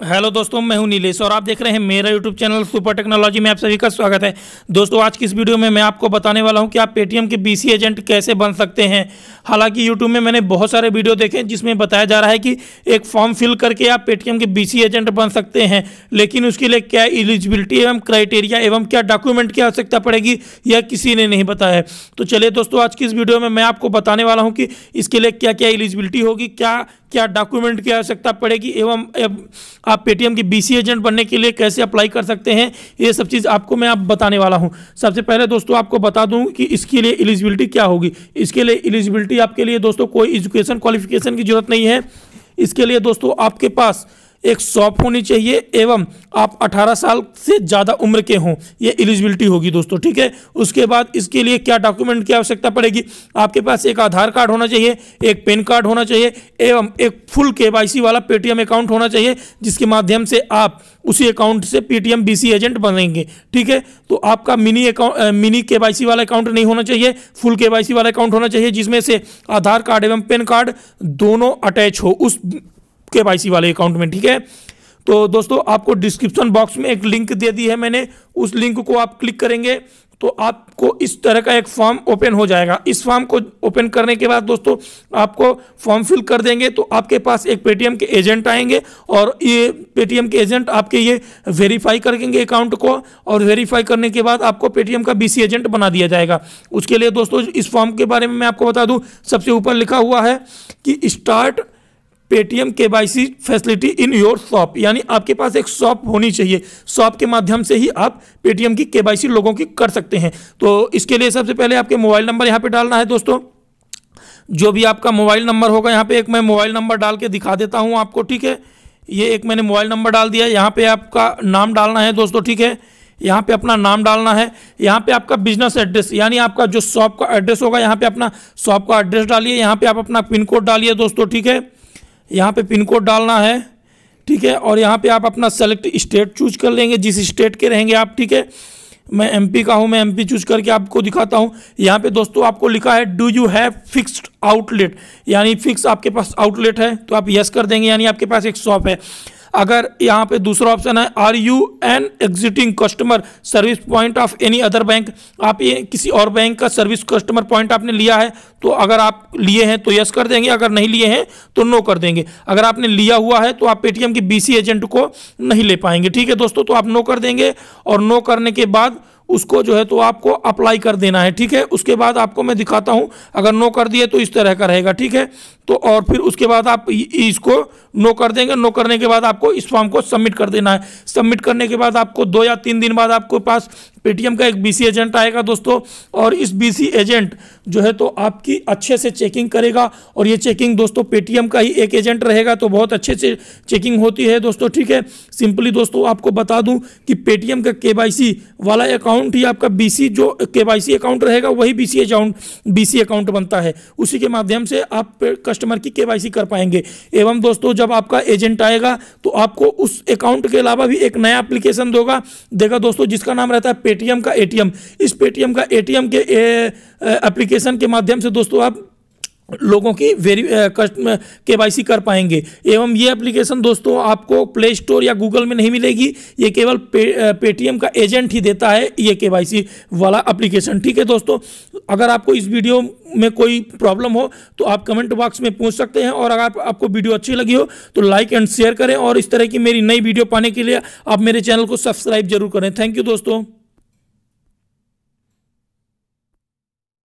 Hello दोस्तों, मैं हूँ नीलेश और आप देख रहे हैं मेरा यूट्यूब चैनल सुपर टेक्नोलॉजी में आप सभी का स्वागत है। दोस्तों, आज की इस वीडियो में मैं आपको बताने वाला हूँ कि आप पेटीएम के बीसी एजेंट कैसे बन सकते हैं। हालाँकि यूट्यूब में मैंने बहुत सारे वीडियो देखे जिसमें बताया जा रहा है कि एक फॉर्म फिल करके आप पेटीएम के BC एजेंट बन सकते हैं, लेकिन उसके लिए क्या एलिजिबिलिटी एवं क्राइटेरिया एवं क्या डॉक्यूमेंट की आवश्यकता पड़ेगी, यह किसी ने नहीं बताया है। तो चलिए दोस्तों, आज की इस वीडियो में मैं आपको बताने वाला हूँ कि इसके लिए क्या क्या एलिजिबिलिटी होगी क्या क्या डॉक्यूमेंट की आवश्यकता पड़ेगी एवं आप पेटीएम के बीसी एजेंट बनने के लिए कैसे अप्लाई कर सकते हैं, ये सब चीज़ आपको मैं आप बताने वाला हूँ। सबसे पहले दोस्तों आपको बता दूँ कि इसके लिए एलिजिबिलिटी क्या होगी। इसके लिए एलिजिबिलिटी आपके लिए दोस्तों कोई एजुकेशन क्वालिफिकेशन की ज़रूरत नहीं है। इसके लिए दोस्तों आपके पास एक शॉप होनी चाहिए, एवं आप 18 साल से ज़्यादा उम्र के हों, ये एलिजिबिलिटी होगी दोस्तों, ठीक है? उसके बाद इसके लिए क्या डॉक्यूमेंट की आवश्यकता पड़ेगी? आपके पास एक आधार कार्ड होना चाहिए, एक पेन कार्ड होना चाहिए, एवं एक फुल के वाला पेटीएम अकाउंट होना चाहिए, जिसके माध्यम से आप उसी अकाउंट से पेटीएम बीसी एजेंट बनेंगे, ठीक है? तो आपका मिनी अकाउंट मिनी के वाला अकाउंट नहीं होना चाहिए फुल के वाला अकाउंट होना चाहिए, जिसमें से आधार कार्ड एवं पेन कार्ड दोनों अटैच हो, उस के वाले अकाउंट में, ठीक है? तो दोस्तों, आपको डिस्क्रिप्शन बॉक्स में एक लिंक दे दी है मैंने। उस लिंक को आप क्लिक करेंगे तो आपको इस तरह का एक फॉर्म ओपन हो जाएगा। इस फॉर्म को ओपन करने के बाद दोस्तों, आपको फॉर्म फिल कर देंगे तो आपके पास एक पेटीएम के एजेंट आएँगे और ये पेटीएम के एजेंट आपके ये वेरीफाई करेंगे अकाउंट को और वेरीफाई करने के बाद आपको पेटीएम का बीसी एजेंट बना दिया जाएगा। उसके लिए दोस्तों, इस फॉर्म के बारे में मैं आपको बता दूँ, सबसे ऊपर लिखा हुआ है कि स्टार्ट पेटीएम के फैसिलिटी इन योर शॉप, यानी आपके पास एक शॉप होनी चाहिए। शॉप के माध्यम से ही आप पेटीएम की के लोगों की कर सकते हैं। तो इसके लिए सबसे पहले आपके मोबाइल नंबर यहाँ पर डालना है दोस्तों। जो भी आपका मोबाइल नंबर होगा, यहाँ पे एक मैं मोबाइल नंबर डाल के दिखा देता हूँ आपको, ठीक है? ये एक मैंने मोबाइल नंबर डाल दिया यहाँ पे आपका नाम डालना है दोस्तों, ठीक है? यहाँ पे अपना नाम डालना है। यहाँ पे आपका बिज़नेस एड्रेस, यानी आपका जो शॉप का एड्रेस होगा, यहाँ पे अपना शॉप का एड्रेस डालिए। यहाँ पे आप अपना पिन कोड डालिए दोस्तों, ठीक है? यहाँ पे पिन कोड डालना है, ठीक है? और यहाँ पे आप अपना सेलेक्ट स्टेट चूज़ कर लेंगे। जिस स्टेट के रहेंगे आप, ठीक है? मैं एमपी का हूँ, मैं एमपी चूज़ करके आपको दिखाता हूँ। यहाँ पे दोस्तों आपको लिखा है do you have fixed outlet यानी फिक्स आपके पास आउटलेट है तो आप यस कर देंगे, यानी आपके पास एक शॉप है। अगर यहाँ पे दूसरा ऑप्शन है are you an existing customer service point of any other bank आप ये किसी और बैंक का सर्विस कस्टमर पॉइंट आपने लिया है तो अगर आप लिए हैं तो यस कर देंगे, अगर नहीं लिए हैं तो नो कर देंगे। अगर आपने लिया हुआ है तो आप पेटीएम की बीसी एजेंट को नहीं ले पाएँगे, ठीक है दोस्तों? तो आप नो कर देंगे और नो करने के बाद उसको जो है तो आपको अप्लाई कर देना है, ठीक है? उसके बाद आपको मैं दिखाता हूँ, अगर नो कर दिए तो इस तरह का रहेगा, ठीक है? तो और फिर उसके बाद आप इसको नो कर देंगे। नो करने के बाद आपको इस फॉर्म को सबमिट कर देना है। सबमिट करने के बाद आपको दो या तीन दिन बाद आपके पास पेटीएम का एक बीसी एजेंट आएगा दोस्तों। और इस बीसी एजेंट जो है तो आपकी अच्छे से चेकिंग करेगा। और ये चेकिंग दोस्तों पेटीएम का ही एक एजेंट रहेगा तो बहुत अच्छे से चेकिंग होती है दोस्तों, ठीक है? सिंपली दोस्तों आपको बता दूँ कि पेटीएम का के वाला अकाउंट ही आपका BC जो के अकाउंट रहेगा, वही B C account BC account बनता है। उसी के माध्यम से आप कस्टमर की केवाईसी कर पाएँगे। एवं दोस्तों, जब आपका एजेंट आएगा तो आपको उस अकाउंट के अलावा भी एक नया एप्लीकेशन दोगा। देगा दोस्तों, जिसका नाम रहता है पेटीएम का एटीएम इस पेटीएम का एटीएम के एप्लीकेशन के माध्यम से दोस्तों आप लोगों की वेरी के वाई सी कर पाएँगे। एवं ये एप्लीकेशन दोस्तों आपको प्ले स्टोर या गूगल में नहीं मिलेगी। ये केवल पे पेटीएम का एजेंट ही देता है ये के वाई सी वाला एप्लीकेशन। ठीक है दोस्तों, अगर आपको इस वीडियो में कोई प्रॉब्लम हो तो आप कमेंट बॉक्स में पूछ सकते हैं और अगर आपको वीडियो अच्छी लगी हो तो लाइक एंड शेयर करें और इस तरह की मेरी नई वीडियो पाने के लिए आप मेरे चैनल को सब्सक्राइब ज़रूर करें। थैंक यू दोस्तों।